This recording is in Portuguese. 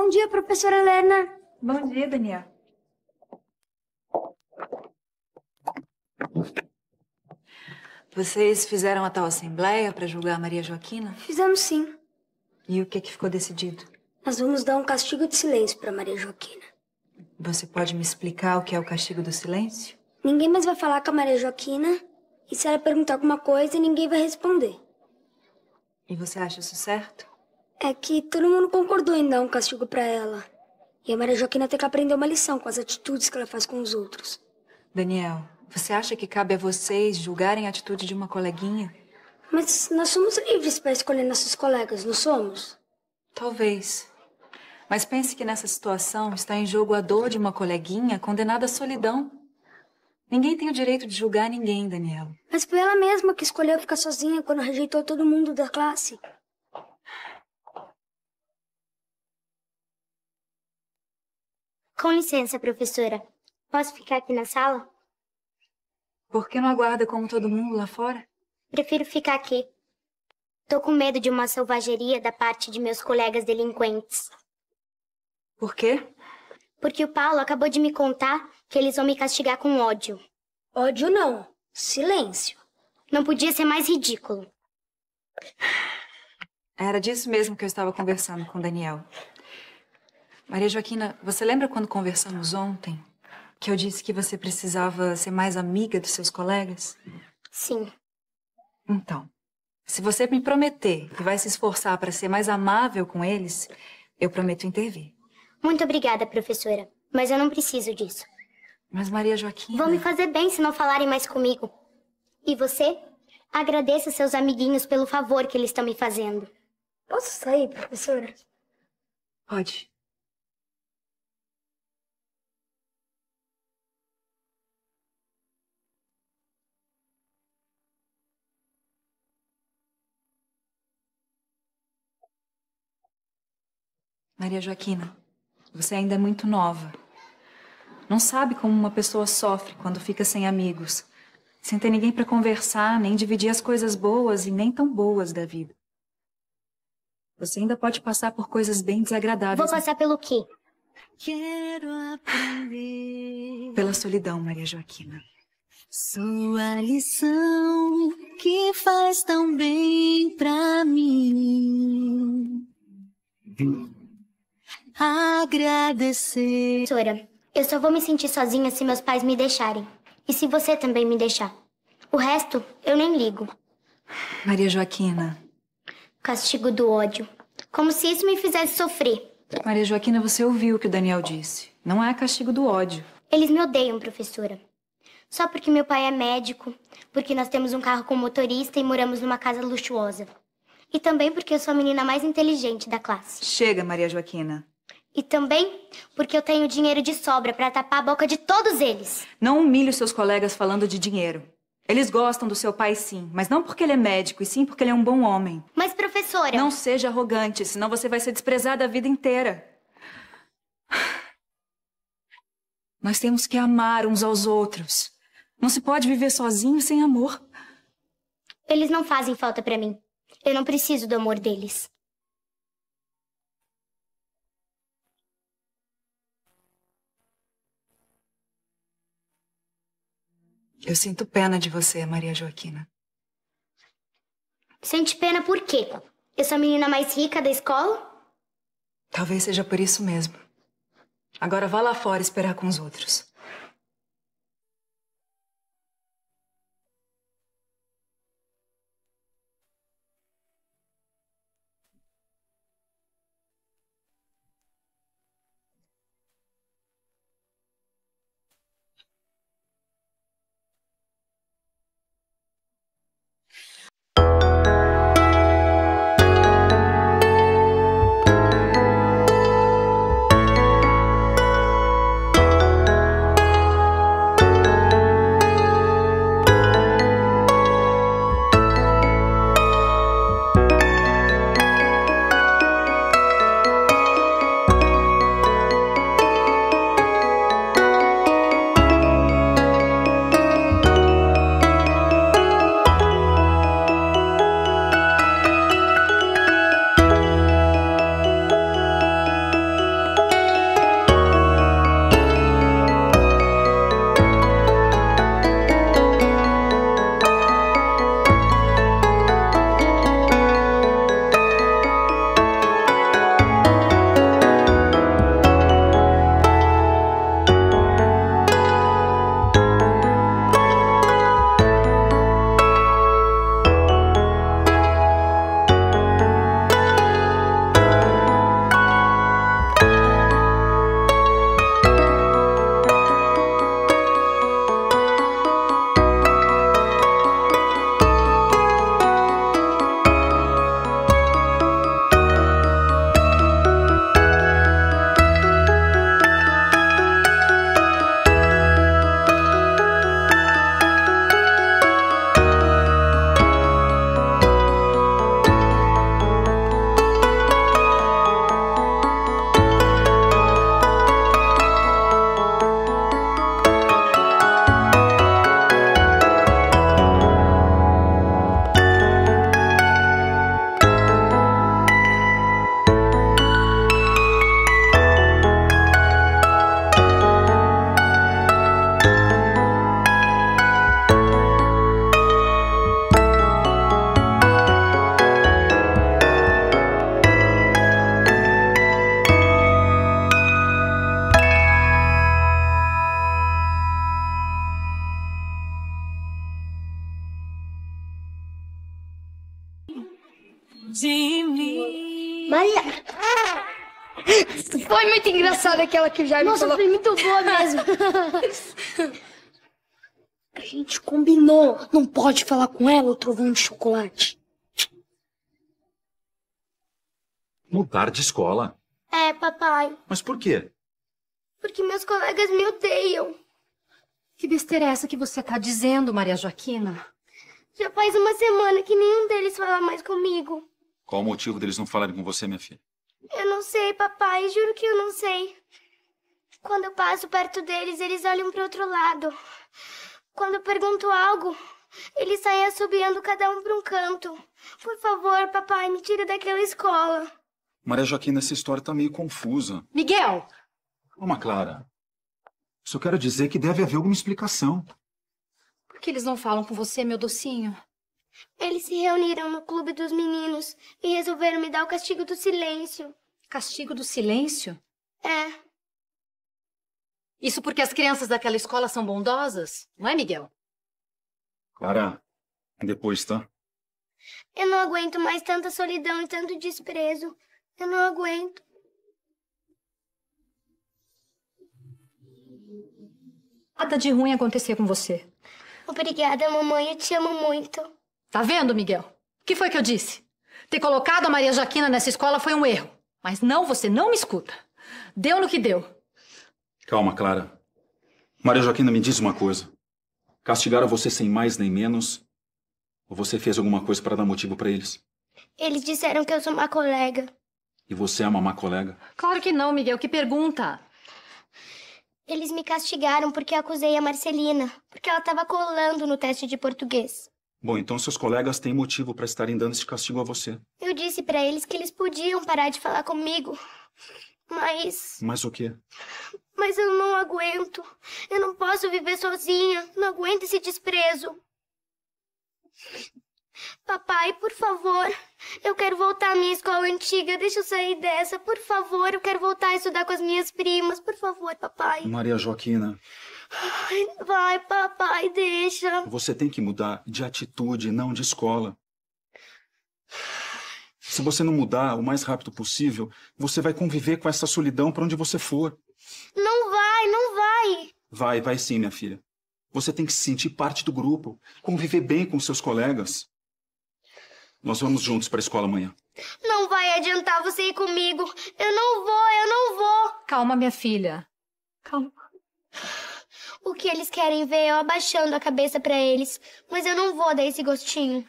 Bom dia, professora Helena. Bom dia, Daniel. Vocês fizeram a tal assembleia para julgar a Maria Joaquina? Fizemos sim. E o que, que ficou decidido? Nós vamos dar um castigo de silêncio para Maria Joaquina. Você pode me explicar o que é o castigo do silêncio? Ninguém mais vai falar com a Maria Joaquina e se ela perguntar alguma coisa, ninguém vai responder. E você acha isso certo? É que todo mundo concordou em dar um castigo para ela. E a Maria Joaquina tem que aprender uma lição com as atitudes que ela faz com os outros. Daniel, você acha que cabe a vocês julgarem a atitude de uma coleguinha? Mas nós somos livres para escolher nossos colegas, não somos? Talvez. Mas pense que nessa situação está em jogo a dor de uma coleguinha condenada à solidão. Ninguém tem o direito de julgar ninguém, Daniel. Mas foi ela mesma que escolheu ficar sozinha quando rejeitou todo mundo da classe. Com licença, professora. Posso ficar aqui na sala? Por que não aguarda como todo mundo lá fora? Prefiro ficar aqui. Tô com medo de uma selvageria da parte de meus colegas delinquentes. Por quê? Porque o Paulo acabou de me contar que eles vão me castigar com ódio. Ódio não. Silêncio. Não podia ser mais ridículo. Era disso mesmo que eu estava conversando com o Daniel. Maria Joaquina, você lembra quando conversamos ontem que eu disse que você precisava ser mais amiga dos seus colegas? Sim. Então, se você me prometer que vai se esforçar para ser mais amável com eles, eu prometo intervir. Muito obrigada, professora. Mas eu não preciso disso. Mas Maria Joaquina... Vão me fazer bem se não falarem mais comigo. E você? Agradeça seus amiguinhos pelo favor que eles estão me fazendo. Posso sair, professora? Pode. Maria Joaquina, você ainda é muito nova. Não sabe como uma pessoa sofre quando fica sem amigos, sem ter ninguém para conversar, nem dividir as coisas boas e nem tão boas da vida. Você ainda pode passar por coisas bem desagradáveis. Vou passar pelo quê? Quero aprender Pela solidão, Maria Joaquina. sua lição que faz tão bem pra mim. Agradecer. Professora, eu só vou me sentir sozinha se meus pais me deixarem. E se você também me deixar. O resto, eu nem ligo. Maria Joaquina. Castigo do ódio. Como se isso me fizesse sofrer. Maria Joaquina, você ouviu o que o Daniel disse. Não é castigo do ódio. Eles me odeiam, professora. Só porque meu pai é médico, porque nós temos um carro com motorista e moramos numa casa luxuosa. E também porque eu sou a menina mais inteligente da classe. Chega, Maria Joaquina. E também porque eu tenho dinheiro de sobra para tapar a boca de todos eles. Não humilhe os seus colegas falando de dinheiro. Eles gostam do seu pai, sim, mas não porque ele é médico, e sim porque ele é um bom homem. Mas, professora. Não seja arrogante, senão você vai ser desprezada a vida inteira. Nós temos que amar uns aos outros. Não se pode viver sozinho sem amor. Eles não fazem falta para mim. Eu não preciso do amor deles. Eu sinto pena de você, Maria Joaquina. Sente pena por quê? Eu sou a menina mais rica da escola? Talvez seja por isso mesmo. Agora vá lá fora esperar com os outros. Foi muito engraçado aquela que o Jaime Nossa, falou. foi muito boa mesmo. A gente combinou. Não pode falar com ela o trovão de chocolate. Mudar de escola? É, papai. Mas por quê? Porque meus colegas me odeiam. Que besteira é essa que você tá dizendo, Maria Joaquina? Já faz uma semana que nenhum deles fala mais comigo. Qual o motivo deles não falarem com você, minha filha? Eu não sei, papai. Juro que eu não sei. Quando eu passo perto deles, eles olham para outro lado. Quando eu pergunto algo, eles saem assobiando cada um para um canto. Por favor, papai, me tira daquela escola. Maria Joaquina, essa história tá meio confusa. Miguel! Calma, Clara. Só quero dizer que deve haver alguma explicação. Por que eles não falam com você, meu docinho? Eles se reuniram no clube dos meninos e resolveram me dar o castigo do silêncio. Castigo do silêncio? É, Isso porque as crianças daquela escola são bondosas? Não é, Miguel? Clara, depois, tá? eu não aguento mais tanta solidão e tanto desprezo. Eu não aguento. Nada de ruim acontecer com você. Obrigada, mamãe. Eu te amo muito. Tá vendo, Miguel? O que foi que eu disse? Ter colocado a Maria Joaquina nessa escola foi um erro. Mas não, você não me escuta. Deu no que deu. Calma, Clara. Maria Joaquina, me diz uma coisa. Castigaram você sem mais nem menos? Ou você fez alguma coisa para dar motivo para eles? Eles disseram que eu sou uma colega. E você é uma má colega? Claro que não, Miguel. Que pergunta. Eles me castigaram porque eu acusei a Marcelina, porque ela estava colando no teste de português. Bom, então seus colegas têm motivo para estarem dando esse castigo a você. Eu disse pra eles que eles podiam parar de falar comigo. Mas. Mas o quê? Mas eu não aguento. Eu não posso viver sozinha. Não aguento esse desprezo. Papai, por favor. Eu quero voltar à minha escola antiga. Deixa eu sair dessa. Por favor, eu quero voltar a estudar com as minhas primas. Por favor, papai. Maria Joaquina, Ai, Vai, papai, deixa. você tem que mudar de atitude, não de escola. Se você não mudar o mais rápido possível, você vai conviver com essa solidão para onde você for. Não vai, não vai. Vai, vai sim, minha filha. Você tem que se sentir parte do grupo, conviver bem com seus colegas. Nós vamos juntos para a escola amanhã. Não vai adiantar você ir comigo. Eu não vou, eu não vou. Calma, minha filha. Calma. O que eles querem ver é eu abaixando a cabeça pra eles. Mas eu não vou dar esse gostinho.